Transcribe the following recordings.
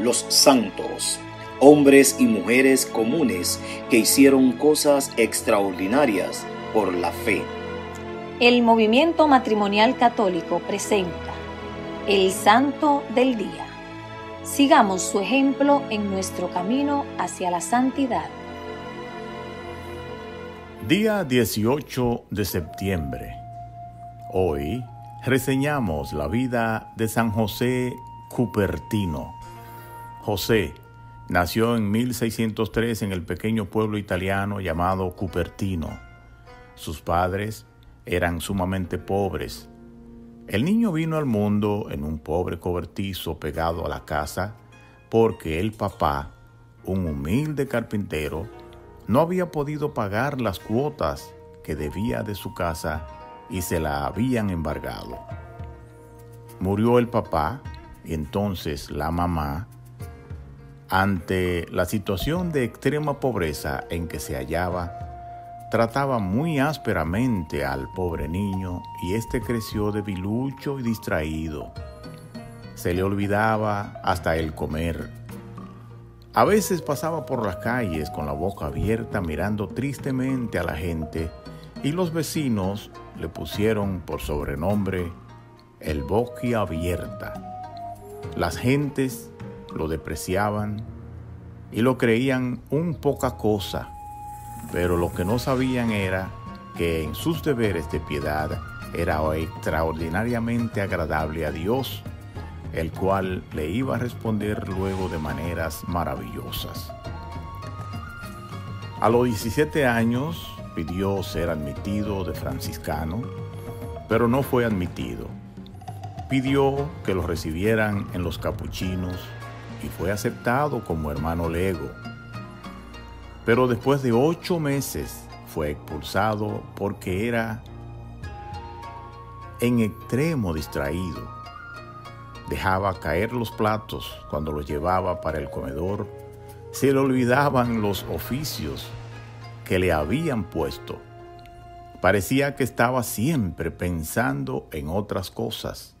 los santos, hombres y mujeres comunes que hicieron cosas extraordinarias por la fe. El movimiento matrimonial católico presenta el Santo del Día. Sigamos su ejemplo en nuestro camino hacia la santidad. Día 18 de septiembre. Hoy reseñamos la vida de San José Cupertino. José nació en 1603 en el pequeño pueblo italiano llamado Cupertino. Sus padres eran sumamente pobres. El niño vino al mundo en un pobre cobertizo pegado a la casa porque el papá, un humilde carpintero, no había podido pagar las cuotas que debía de su casa y se la habían embargado. Murió el papá y entonces la mamá, ante la situación de extrema pobreza en que se hallaba, trataba muy ásperamente al pobre niño y éste creció debilucho y distraído. Se le olvidaba hasta el comer. A veces pasaba por las calles con la boca abierta mirando tristemente a la gente y los vecinos le pusieron por sobrenombre el boqui abierta. Las gentes lo depreciaban y lo creían un poca cosa, pero lo que no sabían era que en sus deberes de piedad era extraordinariamente agradable a Dios, el cual le iba a responder luego de maneras maravillosas. A los 17 años pidió ser admitido de franciscano, pero no fue admitido. Pidió que lo recibieran en los capuchinos y fue aceptado como hermano lego. Pero después de ocho meses fue expulsado porque era en extremo distraído. Dejaba caer los platos cuando los llevaba para el comedor. Se le olvidaban los oficios que le habían puesto. Parecía que estaba siempre pensando en otras cosas.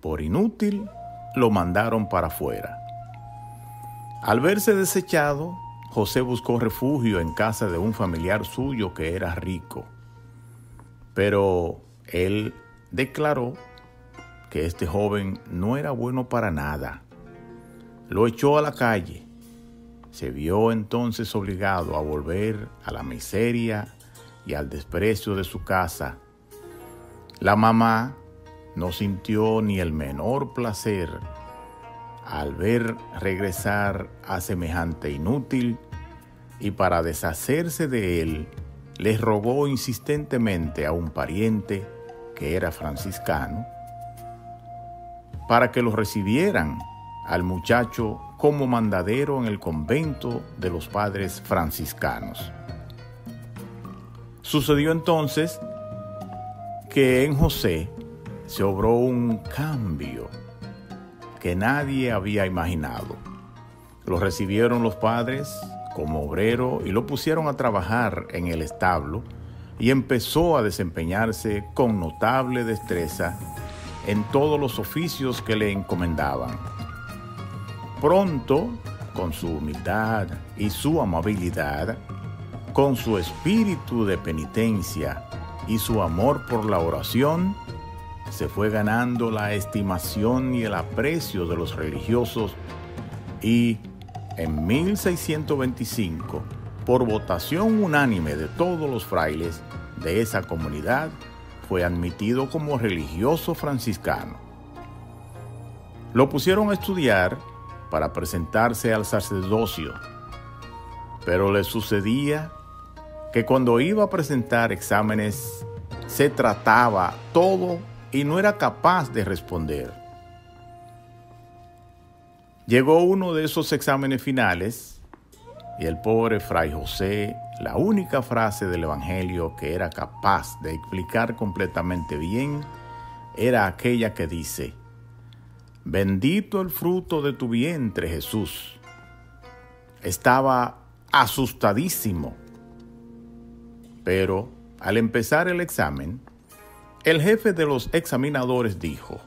Por inútil, lo mandaron para afuera. Al verse desechado, José buscó refugio en casa de un familiar suyo que era rico. Pero él declaró que este joven no era bueno para nada. Lo echó a la calle se vio entonces obligado a volver a la miseria y al desprecio de su casa. La mamá no sintió ni el menor placer al ver regresar a semejante inútil y para deshacerse de él les rogó insistentemente a un pariente que era franciscano para que lo recibieran al muchacho como mandadero en el convento de los padres franciscanos. Sucedió entonces que en José se obró un cambio que nadie había imaginado. Lo recibieron los padres como obrero y lo pusieron a trabajar en el establo y empezó a desempeñarse con notable destreza en todos los oficios que le encomendaban. Pronto, con su humildad y su amabilidad, con su espíritu de penitencia y su amor por la oración, se fue ganando la estimación y el aprecio de los religiosos y en 1625, por votación unánime de todos los frailes de esa comunidad, fue admitido como religioso franciscano. Lo pusieron a estudiar para presentarse al sacerdocio, pero le sucedía que cuando iba a presentar exámenes se trataba todo y no era capaz de responder. Llegó uno de esos exámenes finales y el pobre fray José, la única frase del Evangelio que era capaz de explicar completamente bien, era aquella que dice, Bendito el fruto de tu vientre, Jesús. Estaba asustadísimo. Pero al empezar el examen, el jefe de los examinadores dijo,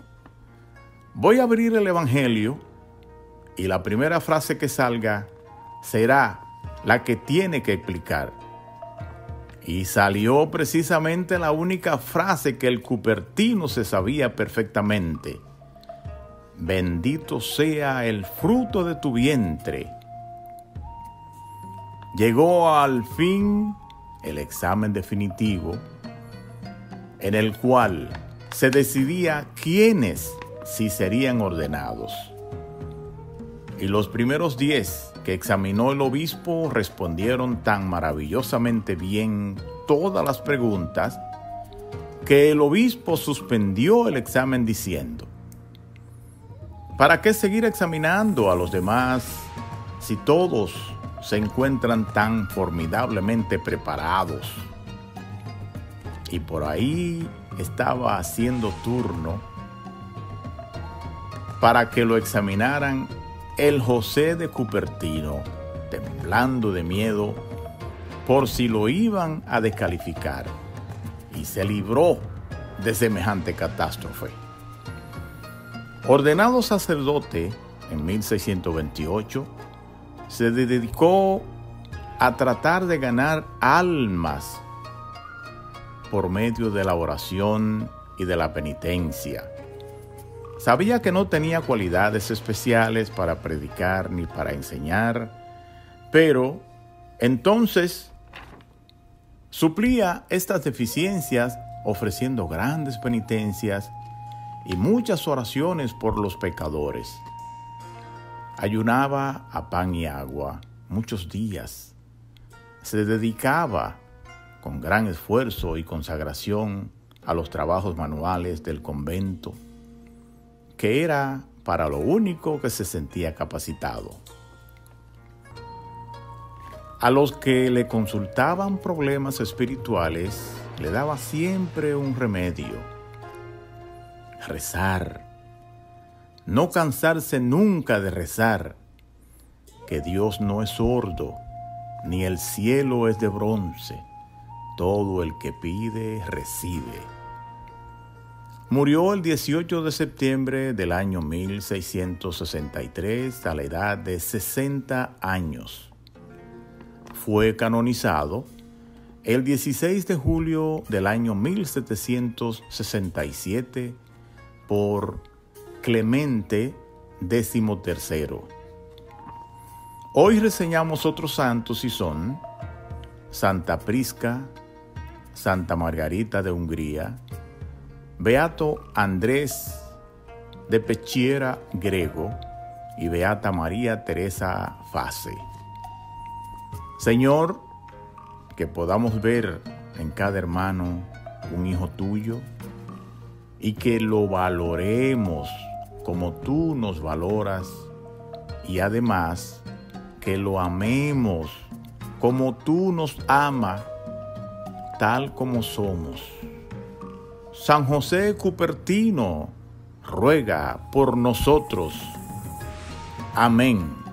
voy a abrir el Evangelio y la primera frase que salga será la que tiene que explicar. Y salió precisamente la única frase que el Cupertino se sabía perfectamente. Bendito sea el fruto de tu vientre. Llegó al fin el examen definitivo en el cual se decidía quiénes sí serían ordenados. Y los primeros diez que examinó el obispo respondieron tan maravillosamente bien todas las preguntas que el obispo suspendió el examen diciendo, ¿para qué seguir examinando a los demás si todos se encuentran tan formidablemente preparados? Y por ahí estaba haciendo turno para que lo examinaran el José de Cupertino, temblando de miedo por si lo iban a descalificar, y se libró de semejante catástrofe. Ordenado sacerdote en 1628, se dedicó a tratar de ganar almas por medio de la oración y de la penitencia Sabía que no tenía cualidades especiales para predicar ni para enseñar, pero entonces suplía estas deficiencias ofreciendo grandes penitencias y muchas oraciones por los pecadores. Ayunaba a pan y agua muchos días. Se dedicaba con gran esfuerzo y consagración a los trabajos manuales del convento que era para lo único que se sentía capacitado. A los que le consultaban problemas espirituales, le daba siempre un remedio. Rezar. No cansarse nunca de rezar, que Dios no es sordo, ni el cielo es de bronce. Todo el que pide, recibe. Murió el 18 de septiembre del año 1663 a la edad de 60 años. Fue canonizado el 16 de julio del año 1767 por Clemente XIII. Hoy reseñamos otros santos y son Santa Prisca, Santa Margarita de Hungría, Beato Andrés de Pechiera Grego y Beata María Teresa Fase. Señor, que podamos ver en cada hermano un hijo tuyo y que lo valoremos como tú nos valoras y además que lo amemos como tú nos amas tal como somos. San José Cupertino, ruega por nosotros. Amén.